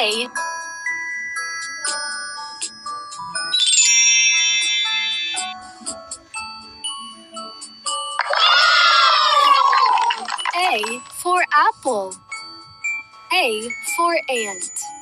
A. A for apple. A for ant.